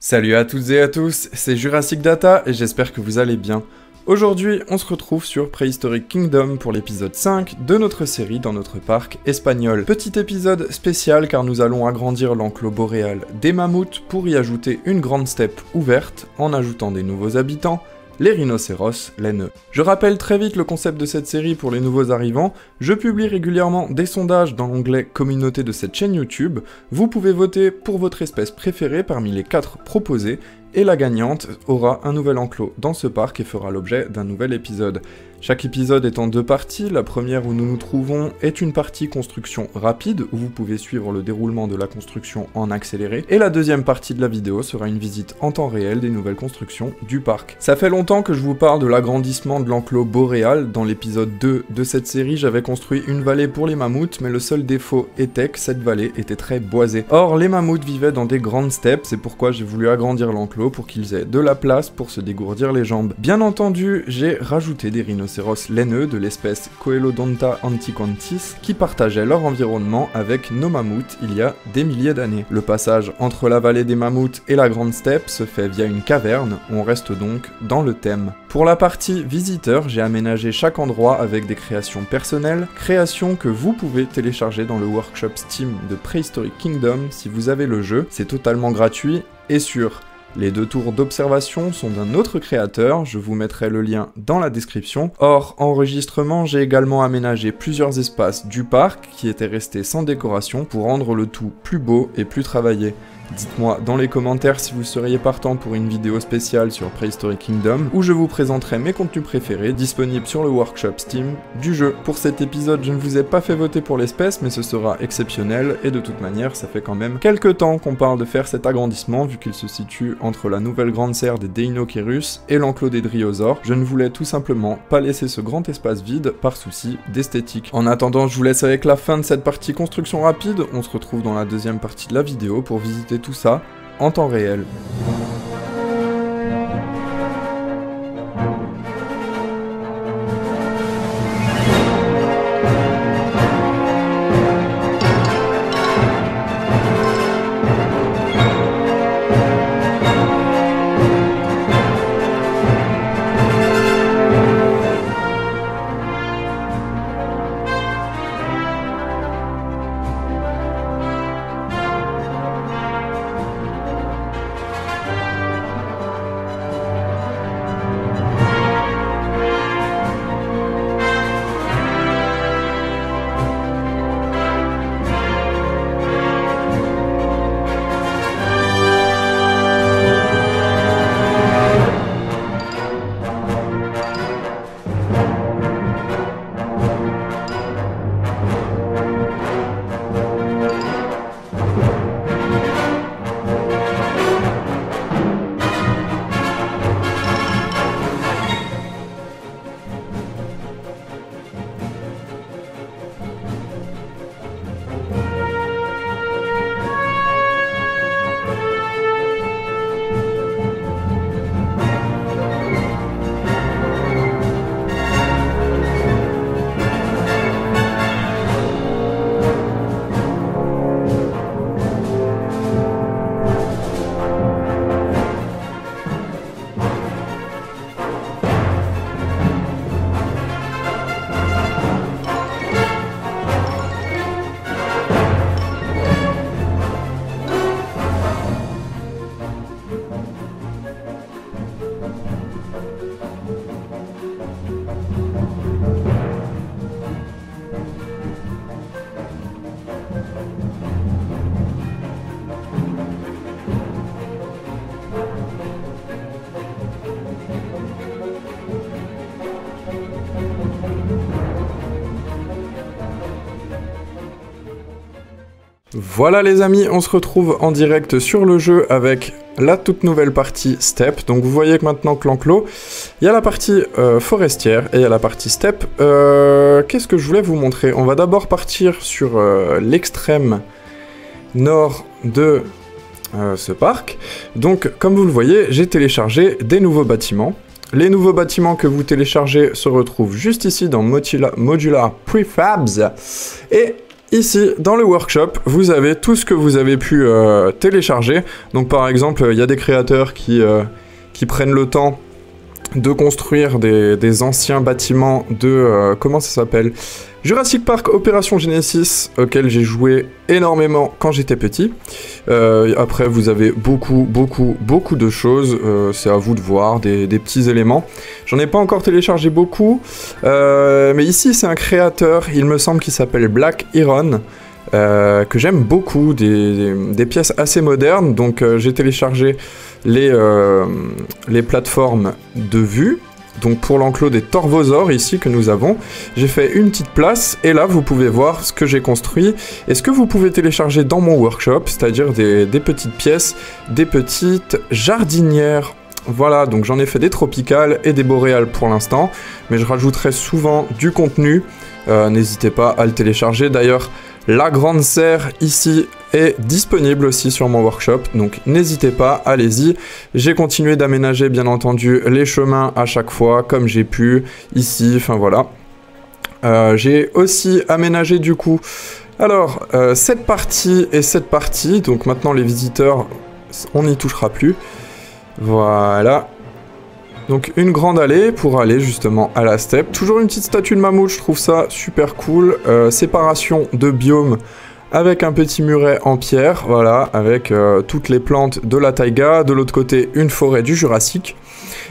Salut à toutes et à tous, c'est Jurassic Data et j'espère que vous allez bien. Aujourd'hui, on se retrouve sur Prehistoric Kingdom pour l'épisode 5 de notre série dans notre parc espagnol. Petit épisode spécial car nous allons agrandir l'enclos boréal des mammouths pour y ajouter une grande steppe ouverte en ajoutant des nouveaux habitants, les rhinocéros laineux. Je rappelle très vite le concept de cette série pour les nouveaux arrivants, je publie régulièrement des sondages dans l'onglet communauté de cette chaîne YouTube, vous pouvez voter pour votre espèce préférée parmi les 4 proposés, et la gagnante aura un nouvel enclos dans ce parc et fera l'objet d'un nouvel épisode. Chaque épisode est en deux parties, la première où nous nous trouvons est une partie construction rapide, où vous pouvez suivre le déroulement de la construction en accéléré, et la deuxième partie de la vidéo sera une visite en temps réel des nouvelles constructions du parc. Ça fait longtemps que je vous parle de l'agrandissement de l'enclos boréal, dans l'épisode 2 de cette série j'avais construit une vallée pour les mammouths, mais le seul défaut était que cette vallée était très boisée. Or les mammouths vivaient dans des grandes steppes, c'est pourquoi j'ai voulu agrandir l'enclos pour qu'ils aient de la place pour se dégourdir les jambes. Bien entendu, j'ai rajouté des rhinocéros laineux de l'espèce Coelodonta anticontis qui partageaient leur environnement avec nos mammouths il y a des milliers d'années. Le passage entre la vallée des mammouths et la grande steppe se fait via une caverne, on reste donc dans le thème. Pour la partie visiteur, j'ai aménagé chaque endroit avec des créations personnelles, créations que vous pouvez télécharger dans le workshop Steam de Prehistoric Kingdom si vous avez le jeu, c'est totalement gratuit et sûr. Les deux tours d'observation sont d'un autre créateur, je vous mettrai le lien dans la description. Hors enregistrement, j'ai également aménagé plusieurs espaces du parc qui étaient restés sans décoration pour rendre le tout plus beau et plus travaillé. Dites-moi dans les commentaires si vous seriez partant pour une vidéo spéciale sur Prehistoric Kingdom, où je vous présenterai mes contenus préférés disponibles sur le workshop Steam du jeu. Pour cet épisode, je ne vous ai pas fait voter pour l'espèce, mais ce sera exceptionnel, et de toute manière, ça fait quand même quelques temps qu'on parle de faire cet agrandissement, vu qu'il se situe entre la nouvelle grande serre des Deinocheirus et l'enclos des Dryosaures. Je ne voulais tout simplement pas laisser ce grand espace vide par souci d'esthétique. En attendant, je vous laisse avec la fin de cette partie construction rapide, on se retrouve dans la deuxième partie de la vidéo pour visiter tout ça en temps réel. Voilà les amis, on se retrouve en direct sur le jeu avec la toute nouvelle partie steppe. Donc vous voyez que maintenant que l'enclos, il y a la partie euh, forestière et il y a la partie steppe. Euh, Qu'est-ce que je voulais vous montrer? On va d'abord partir sur euh, l'extrême nord de ce parc. Donc comme vous le voyez, j'ai téléchargé des nouveaux bâtiments. Les nouveaux bâtiments que vous téléchargez se retrouvent juste ici dans Modular Prefabs. Et Ici, dans le workshop, vous avez tout ce que vous avez pu euh, télécharger. Donc par exemple, il y a des créateurs qui, euh, qui prennent le temps de construire des, anciens bâtiments de... Euh, comment ça s'appelle? Jurassic Park Opération Genesis, auquel j'ai joué énormément quand j'étais petit. après, vous avez beaucoup, beaucoup, beaucoup de choses. c'est à vous de voir, des, des petits éléments. J'en ai pas encore téléchargé beaucoup. mais ici, c'est un créateur, il me semble qu'il s'appelle Black Iron. Euh, que j'aime beaucoup, des, pièces assez modernes. Donc euh, j'ai téléchargé les, euh, les plateformes de vue. Donc pour l'enclos des torvosaures ici que nous avons, j'ai fait une petite place et là vous pouvez voir ce que j'ai construit et ce que vous pouvez télécharger dans mon workshop, c'est-à-dire des, petites pièces, des petites jardinières? Voilà, donc j'en ai fait des tropicales et des boréales pour l'instant, mais je rajouterai souvent du contenu. N'hésitez pas à le télécharger. D'ailleurs, la grande serre ici est disponible aussi sur mon workshop, donc n'hésitez pas, allez-y. J'ai continué d'aménager bien entendu les chemins à chaque fois comme j'ai pu ici, enfin voilà. Euh, j'ai aussi aménagé du coup alors, euh, cette partie et cette partie, donc maintenant les visiteurs, on n'y touchera plus. Voilà, donc une grande allée pour aller justement à la steppe. Toujours une petite statue de mammouth, je trouve ça super cool. Euh, séparation de biomes avec un petit muret en pierre, voilà, avec euh, toutes les plantes de la taïga. De l'autre côté, une forêt du Jurassique.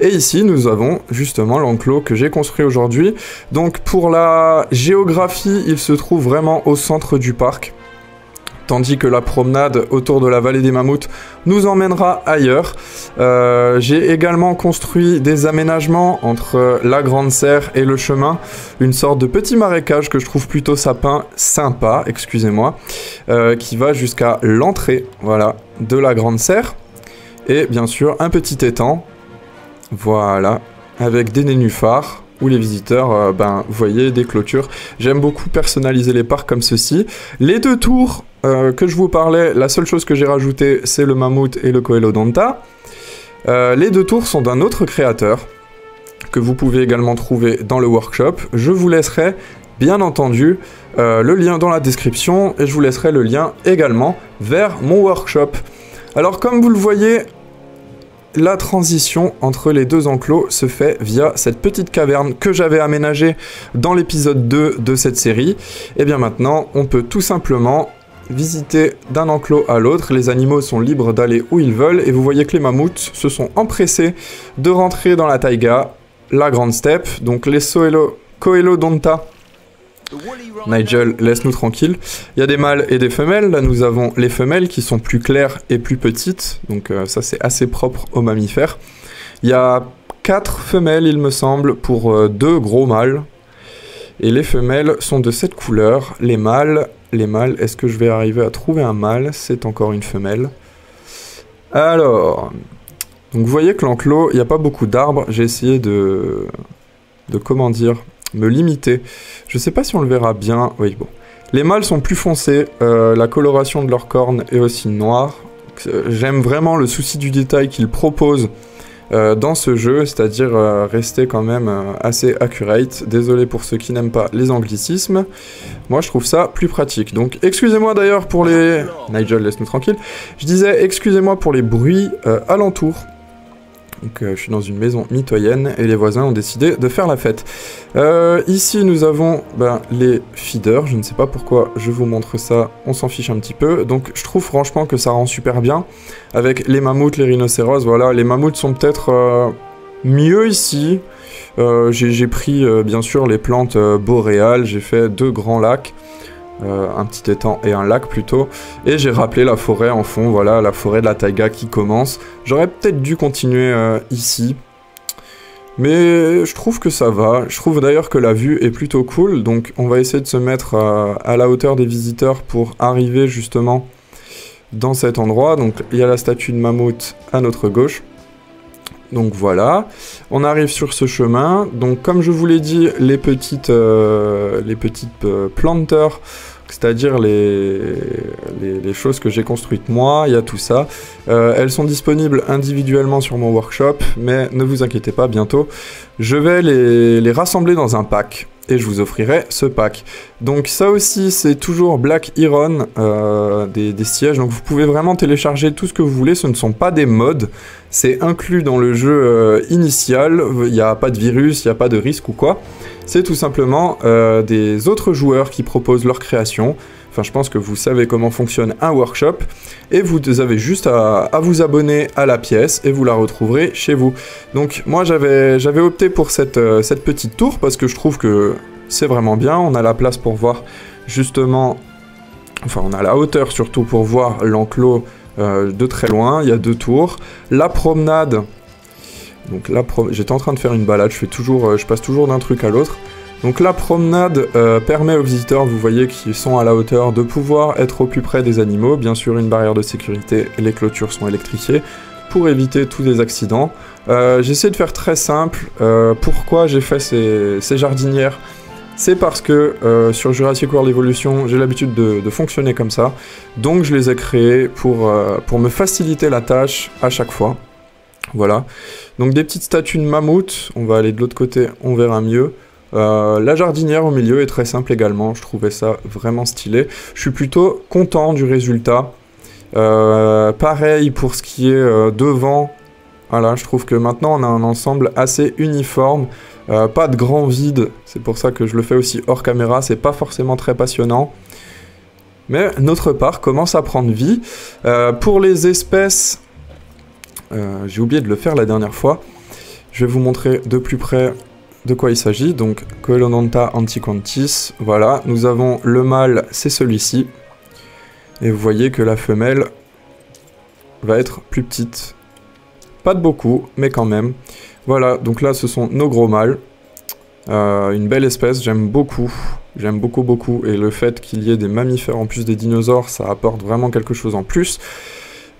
Et ici, nous avons justement l'enclos que j'ai construit aujourd'hui. Donc pour la géographie, il se trouve vraiment au centre du parc tandis que la promenade autour de la vallée des mammouths nous emmènera ailleurs. Euh, j'ai également construit des aménagements entre la grande serre et le chemin, une sorte de petit marécage que je trouve plutôt sapin, sympa, excusez-moi, euh, qui va jusqu'à l'entrée, voilà, de la grande serre. Et bien sûr, un petit étang, voilà, avec des nénuphars où les visiteurs, euh, ben, voyez des clôtures. J'aime beaucoup personnaliser les parcs comme ceci. Les deux tours euh, que je vous parlais, la seule chose que j'ai rajouté, c'est le mammouth et le coelodonta. Euh, les deux tours sont d'un autre créateur, que vous pouvez également trouver dans le workshop. Je vous laisserai, bien entendu, euh, le lien dans la description, et je vous laisserai le lien également vers mon workshop. Alors comme vous le voyez, la transition entre les deux enclos se fait via cette petite caverne que j'avais aménagée dans l'épisode 2 de cette série. Et bien maintenant, on peut tout simplement visiter d'un enclos à l'autre. Les animaux sont libres d'aller où ils veulent et vous voyez que les mammouths se sont empressés de rentrer dans la taïga, la grande steppe. Donc les Soelo, Coelodonta Nigel, laisse-nous tranquille. Il y a des mâles et des femelles. Là, nous avons les femelles qui sont plus claires et plus petites. Donc euh, ça, c'est assez propre aux mammifères. Il y a quatre femelles, il me semble, pour euh, deux gros mâles. Et les femelles sont de cette couleur. Les mâles les mâles. Est-ce que je vais arriver à trouver un mâle? C'est encore une femelle. Alors, donc vous voyez que l'enclos, il n'y a pas beaucoup d'arbres. J'ai essayé de, de, comment dire, me limiter. Je ne sais pas si on le verra bien. Oui, bon. Les mâles sont plus foncés. Euh, la coloration de leurs cornes est aussi noire. J'aime vraiment le souci du détail qu'ils proposent euh, dans ce jeu, c'est-à-dire euh, rester quand même euh, assez accurate. Désolé pour ceux qui n'aiment pas les anglicismes. Moi, je trouve ça plus pratique. Donc, excusez-moi d'ailleurs pour les... Nigel, laisse-nous tranquille. Je disais, excusez-moi pour les bruits alentours. Donc euh, je suis dans une maison mitoyenne et les voisins ont décidé de faire la fête. Euh, ici nous avons ben, les feeders, je ne sais pas pourquoi je vous montre ça, on s'en fiche un petit peu. Donc je trouve franchement que ça rend super bien avec les mammouths, les rhinocéros, voilà, les mammouths sont peut-être euh, mieux ici. j'ai pris bien sûr les plantes boréales, j'ai fait deux grands lacs. Euh, un petit étang et un lac plutôt. Et j'ai rappelé la forêt en fond, voilà, la forêt de la taïga qui commence. J'aurais peut-être dû continuer euh, ici. Mais je trouve que ça va. Je trouve d'ailleurs que la vue est plutôt cool. Donc on va essayer de se mettre euh, à la hauteur des visiteurs pour arriver justement dans cet endroit. Donc il y a la statue de mammouth à notre gauche. Donc voilà, on arrive sur ce chemin. Donc comme je vous l'ai dit, les petites, petites planteurs c'est-à-dire les, choses que j'ai construites moi, il y a tout ça. Euh, elles sont disponibles individuellement sur mon workshop, mais ne vous inquiétez pas, bientôt, je vais les, les rassembler dans un pack et je vous offrirai ce pack. Donc ça aussi c'est toujours Black Iron, euh, des, des, sièges, donc vous pouvez vraiment télécharger tout ce que vous voulez, ce ne sont pas des mods, c'est inclus dans le jeu euh, initial, il n'y a pas de virus, il n'y a pas de risque ou quoi. C'est tout simplement euh, des autres joueurs qui proposent leur création. Enfin, je pense que vous savez comment fonctionne un workshop. Et vous avez juste à, vous abonner à la pièce et vous la retrouverez chez vous. Donc, moi, j'avais opté pour cette, euh, cette petite tour parce que je trouve que c'est vraiment bien. On a la place pour voir justement. Enfin, on a la hauteur surtout pour voir l'enclos euh, de très loin. Il y a deux tours. La promenade donc j'étais en train de faire une balade, euh, je passe toujours d'un truc à l'autre. Donc la promenade euh, permet aux visiteurs, vous voyez, qui sont à la hauteur, de pouvoir être au plus près des animaux. Bien sûr, une barrière de sécurité, les clôtures sont électrifiées pour éviter tous les accidents. J'essaie de faire très simple. pourquoi j'ai fait ces, jardinières? C'est parce que sur Jurassic World Evolution, j'ai l'habitude de, fonctionner comme ça. Donc je les ai créées pour, pour me faciliter la tâche à chaque fois. Voilà. Donc des petites statues de mammouth. On va aller de l'autre côté, on verra mieux. Euh, la jardinière au milieu est très simple également. Je trouvais ça vraiment stylé. Je suis plutôt content du résultat. Euh, pareil pour ce qui est euh, devant. Voilà, je trouve que maintenant on a un ensemble assez uniforme. Pas de grand vide. C'est pour ça que je le fais aussi hors caméra. C'est pas forcément très passionnant. Mais notre part commence à prendre vie. pour les espèces, euh, j'ai oublié de le faire la dernière fois. Je vais vous montrer de plus près de quoi il s'agit. Donc, Coelonanta antiquantis. Voilà, nous avons le mâle, c'est celui-ci. Et vous voyez que la femelle va être plus petite. Pas de beaucoup, mais quand même. Voilà, donc là, ce sont nos gros mâles. Euh, une belle espèce, j'aime beaucoup. J'aime beaucoup, beaucoup. Et le fait qu'il y ait des mammifères en plus des dinosaures, ça apporte vraiment quelque chose en plus.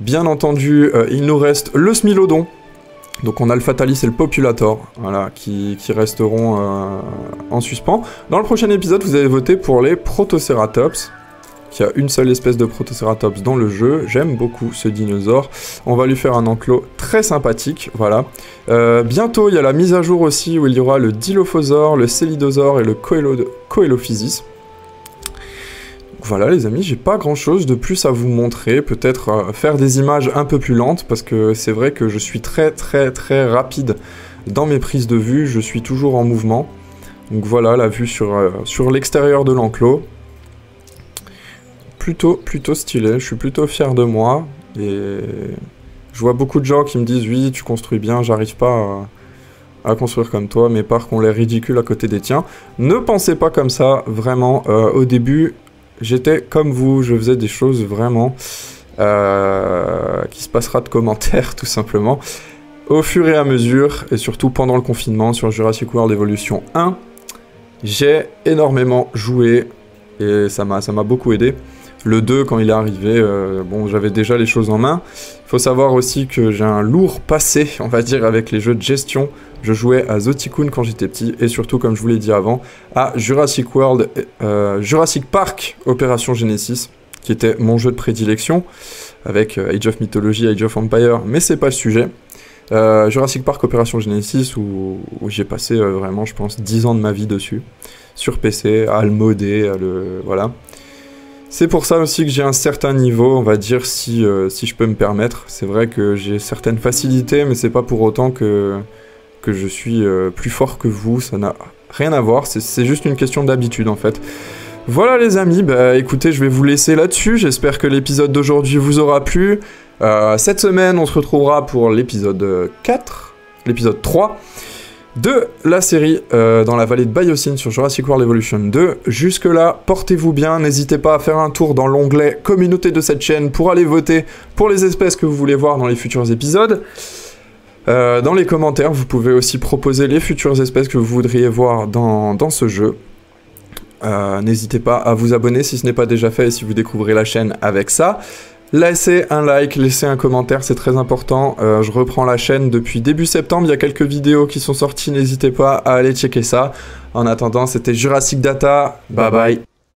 Bien entendu, euh, il nous reste le Smilodon. Donc on a le Fatalis et le Populator, voilà, qui, resteront euh, en suspens. Dans le prochain épisode, vous avez voté pour les Protoceratops, qui a une seule espèce de Protoceratops dans le jeu. J'aime beaucoup ce dinosaure. On va lui faire un enclos très sympathique, voilà. Euh, bientôt, il y a la mise à jour aussi, où il y aura le Dilophosaure, le Célidosaure et le Coelophysis voilà les amis, j'ai pas grand chose de plus à vous montrer, peut-être euh, faire des images un peu plus lentes parce que c'est vrai que je suis très très très rapide dans mes prises de vue, je suis toujours en mouvement. Donc voilà la vue sur, euh, sur l'extérieur de l'enclos. Plutôt, plutôt stylé, je suis plutôt fier de moi et je vois beaucoup de gens qui me disent oui tu construis bien, j'arrive pas à, construire comme toi, mes parcs ont l'air ridicules à côté des tiens. Ne pensez pas comme ça, vraiment. Euh, au début, j'étais comme vous, je faisais des choses vraiment euh, qui se passera de commentaires tout simplement. Au fur et à mesure, et surtout pendant le confinement sur Jurassic World Evolution 1, j'ai énormément joué et ça m'a beaucoup aidé. Le 2, quand il est arrivé, euh, bon, j'avais déjà les choses en main. Il faut savoir aussi que j'ai un lourd passé, on va dire, avec les jeux de gestion. Je jouais à Zotikun quand j'étais petit, et surtout, comme je vous l'ai dit avant, à Jurassic World, euh, Jurassic Park Opération Genesis, qui était mon jeu de prédilection, avec euh, Age of Mythology, Age of Empire, mais c'est pas le sujet. Jurassic Park Opération Genesis, où, j'ai passé vraiment, je pense, 10 ans de ma vie dessus, sur PC, à le modder, à le... voilà. C'est pour ça aussi que j'ai un certain niveau, on va dire, si, euh, si je peux me permettre. C'est vrai que j'ai certaines facilités, mais c'est pas pour autant que, que je suis euh, plus fort que vous. Ça n'a rien à voir, c'est juste une question d'habitude en fait. Voilà les amis, bah écoutez, je vais vous laisser là-dessus. J'espère que l'épisode d'aujourd'hui vous aura plu. Euh, cette semaine, on se retrouvera pour l'épisode 4, l'épisode 3 de la série euh, dans la vallée de Biosyn sur Jurassic World Evolution 2. Jusque-là, portez-vous bien, n'hésitez pas à faire un tour dans l'onglet communauté de cette chaîne pour aller voter pour les espèces que vous voulez voir dans les futurs épisodes. Euh, dans les commentaires, vous pouvez aussi proposer les futures espèces que vous voudriez voir dans, ce jeu. Euh, n'hésitez pas à vous abonner si ce n'est pas déjà fait et si vous découvrez la chaîne avec ça. Laissez un like, laissez un commentaire, c'est très important. Euh, je reprends la chaîne depuis début septembre, il y a quelques vidéos qui sont sorties, n'hésitez pas à aller checker ça. En attendant, c'était Jurassic Data, bye bye.